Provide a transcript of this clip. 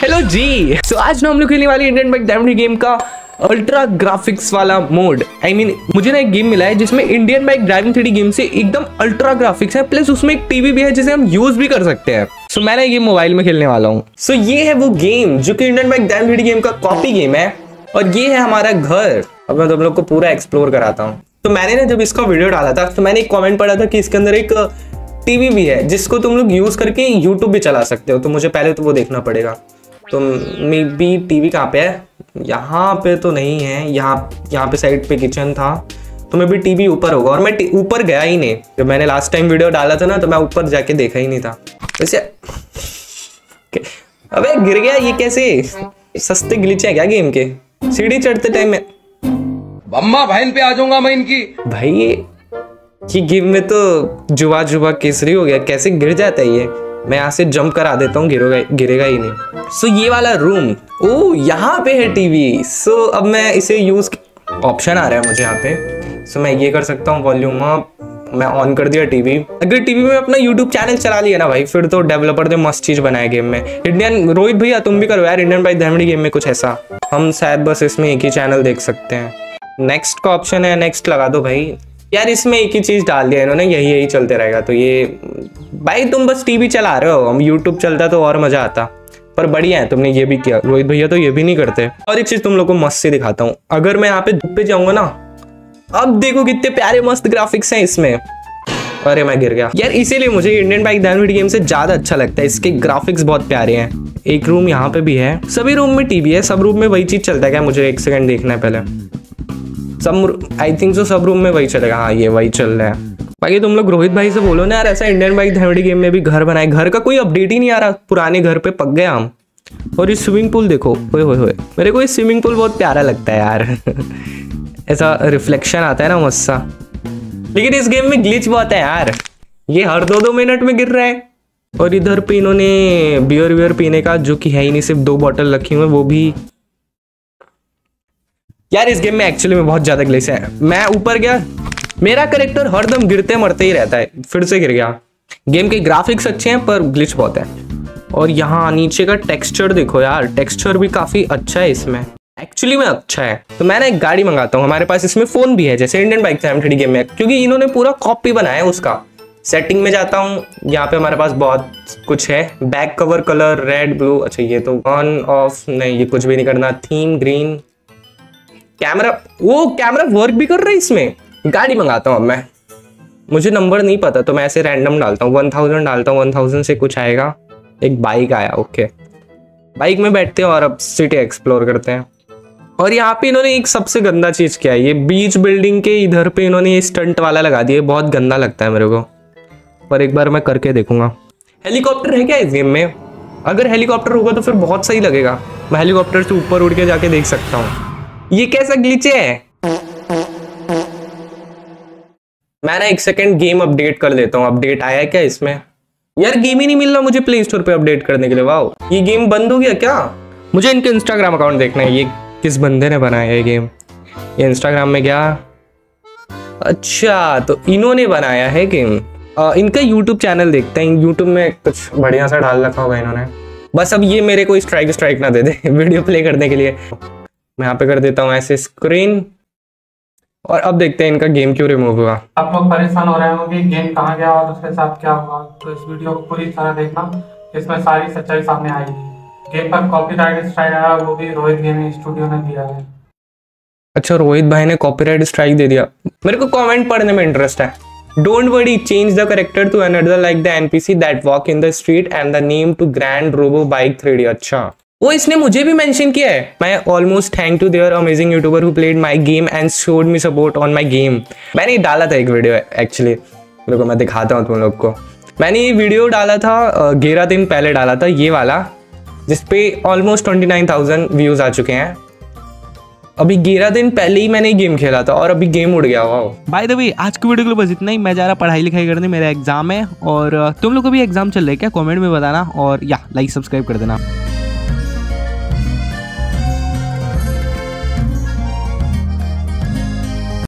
Hello जी सो so, आज ना हम लोग खेलने वाले इंडियन बाइक डायमंड गेम का अल्ट्रा ग्राफिक्स वाला mode I I mean mean, मुझे ना एक गेम मिला है जिसमें Indian bike driving three game से एकदम अल्ट्रा ग्राफिक्स है प्लस उसमें एक टीवी भी है जिसे हम यूज़ भी कर सकते हैं. सो so, मैंने ये मोबाइल में खेलने वाला हूँ. सो so, ये है वो गेम जो कि Indian bike diamond three game का कॉपी गेम है और ये है हमारा घर. अब मैं तुम लोग को पूरा एक्सप्लोर कराता हूँ. तो मैंने ना जब इसका वीडियो डाला था तो मैंने एक कमेंट पढ़ा था कि इसके अंदर एक टीवी भी है जिसको तुम लोग यूज़ करके यूट्यूब भी चला सकते हो. तो मुझे पहले तो वो देखना पड़ेगा. तो मे बी टीवी कहाँ पे है? यहाँ पे तो नहीं है यहाँ यहाँ पे साइड पे किचन था। तो मे बी टीवी ऊपर होगा और मैं ऊपर गया ही नहीं। जब मैंने लास्ट टाइम वीडियो डाला था ना तो मैं ऊपर जाके देखा ही नहीं था। वैसे अबे गिर गया ये कैसे? सस्ते ग्लिच है क्या गेम के? सीढ़ी चढ़ते टाइम में बम्मा बहन पे आ जाऊँगा मैं इनकी। भाई ये गेम में तो जुआ जुआ केसरी हो गया। कैसे गिर जाता है ये? मैं यहाँ से जंप करा देता हूँ गिरेगा गिरेगा ही नहीं। सो so, ये वाला रूम ओ यहाँ पे है टीवी सो so, अब मैं इसे यूज़ ऑप्शन आ रहा है मुझे यहाँ पे। सो so, मैं ये कर सकता हूँ वॉल्यूम अप मैं ऑन कर दिया टीवी अगर टीवी में अपना यूट्यूब चैनल चला लिया ना भाई फिर तो डेवलपर ने मस्त चीज़ बनाया गेम में। इंडियन रोहित भैया तुम भी करो यार इंडियन बाई धर्मड़ी गेम में कुछ ऐसा। हम शायद बस इसमें एक ही चैनल देख सकते हैं। नेक्स्ट का ऑप्शन है नेक्स्ट लगा दो भाई। यार इसमें एक ही चीज़ डाल दिया इन्होंने, यही यही चलते रहेगा। तो ये, भाई तुम बस टीवी चला रहे हो, हम यूट्यूब चलता तो और मज़ा आता। पर बढ़िया है, तुमने ये भी किया। रोहित भैया तो ये भी नहीं करते। और एक चीज़ तुम लोग को मस्त से दिखाता हूँ। अगर मैं यहाँ पे धूप पे जाऊँगा ना, अब देखो कितने प्यारे मस्त ग्राफिक्स हैं इसमें। अरे मैं गिर गया। यार इसीलिए मुझे इंडियन बाइक वीडियो गेम से ज़्यादा अच्छा लगता है। इसके ग्राफिक्स बहुत प्यारे हैं। एक रूम यहाँ पे भी है। सभी रूम में टीवी है, सब रूम में वही चीज़ चलता है। क्या मुझे एक सेकंड देखना है पहले? सब आई थिंक सो सब रूम में वही चलेगा। हाँ ये वही चल रहा है। बाकी तुम लोग रोहित भाई से बोलो ना, यार, ऐसा इंडियन बाइक धरवड़ी गेम में भी घर बनाए। घर का कोई अपडेट ही नहीं आ रहा। पुराने घर पे पक गए हम। और ये स्विमिंग पूल देखो होए होए होए मेरे को ये स्विमिंग पूल बहुत प्यारा लगता है यार। ऐसा रिफ्लेक्शन आता है ना मस्सा लेकिन इस गेम में ग्लिच बहुत है यार। ये हर दो दो मिनट में गिर रहा है। और इधर पे इन्होंने बियर वियर पीने का, जो कि है ही नहीं, सिर्फ़ दो बॉटल रखी हुई वो भी यार, इस गेम में एक्चुअली में बहुत ज़्यादा ग्लिच है। मैं ऊपर गया, मेरा करेक्टर हरदम गिरते मरते ही रहता है, फिर से गिर गया। गेम के ग्राफिक्स अच्छे हैं, पर ग्लिच बहुत है। और यहाँ नीचे का टेक्सचर देखो यार टेक्सचर भी काफ़ी अच्छा है इसमें। एक्चुअली में अच्छा है तो मैं ना एक गाड़ी मंगाता हूँ। हमारे पास इसमें फ़ोन भी है, जैसे इंडियन बाइक था थ्री गेम में। क्योंकि इन्होंने पूरा कॉपी बनाया है उसका। सेटिंग में जाता हूँ, यहाँ पे हमारे पास बहुत कुछ है। Back cover colour red blue अच्छा ये तो ऑन ऑफ़ नहीं, ये कुछ भी नहीं करना। थीम ग्रीन कैमरा, वो कैमरा वर्क भी कर रहा है इसमें? गाड़ी मंगाता हूँ अब मैं। मुझे नंबर नहीं पता तो मैं ऐसे रैंडम डालता हूँ। वन थाउज़ेंड डालता हूँ वन थाउज़ेंड से कुछ आएगा। एक बाइक आया ओके बाइक में बैठते हैं और अब सिटी एक्सप्लोर करते हैं। और यहाँ पे इन्होंने एक सबसे गंदा चीज़ किया है। ये बीच बिल्डिंग के इधर पे इन्होंने ये स्टंट वाला लगा दिया बहुत गंदा लगता है मेरे को। पर एक बार मैं करके देखूँगा। हेलीकॉप्टर है क्या इस गेम में? अगर हेलीकॉप्टर होगा तो फिर बहुत सही लगेगा। मैं हेलीकॉप्टर से ऊपर उड़ के जाके देख सकता हूँ। ये कैसा ग्लिचे है? मैं ना एक सेकंड गेम अपडेट कर देता हूँ। अपडेट आया क्या इसमें? यार गेम ही नहीं मिल रहा मुझे प्ले स्टोर पे अपडेट करने के लिए। वाह ये गेम बंद हो गया क्या? मुझे इनके इंस्टाग्राम अकाउंट देखना है। ये किस बंदे ने बनाया ये गेम ये इंस्टाग्राम में गया अच्छा तो इन्होंने बनाया है गेम आ, इनका यूट्यूब चैनल देखते हैं। यूट्यूब में कुछ बढ़िया सा डाल रखा होगा इन्होंने। बस अब ये मेरे को स्ट्राइक स्ट्राइक ना दे दे वीडियो प्ले करने के लिए। मैं यहाँ पे कर देता हूँ ऐसे स्क्रीन और अब देखते हैं इनका गेम क्यों रिमूव हुआ। आप लोग परेशान हो रहे होंगे गेम कहाँ गया और उसके साथ क्या हुआ। तो इस वीडियो को पूरी तरह देखना इसमें सारी सच्चाई सामने आएगी। गेम पर कॉपीराइट स्ट्राइक आया वो भी रोहित गेमिंग स्टूडियो ने दिया है। अच्छा रोहित भाई ने कॉपीराइट स्ट्राइक दे दिया। मेरे को कमेंट पढ़ने में इंटरेस्ट है। Don't worry change the character to another like the NPC that walk in the street and the name to grand robo bike three अच्छा। वो इसने मुझे भी मेंशन किया है। मैं almost thank to their amazing YouTuber who played my game and showed me support on my game मैंने डाला था एक वीडियो एक्चुअली देखो, मैं दिखाता हूँ तुम लोग को। मैंने ये वीडियो डाला था ग्यारह दिन पहले डाला था, ये वाला, जिसपे almost twenty nine thousand views आ चुके हैं। अभी ग्यारह दिन पहले ही मैंने गेम खेला था और अभी गेम उड़ गया हुआ बाय द वे आज की वीडियो के लिए बस इतना ही। मैं जा रहा पढ़ाई लिखाई करने, मेरा एग्ज़ाम है। और तुम लोग को भी एग्ज़ाम चल रहा है क्या? कमेंट में बताना और, या लाइक सब्सक्राइब कर देना।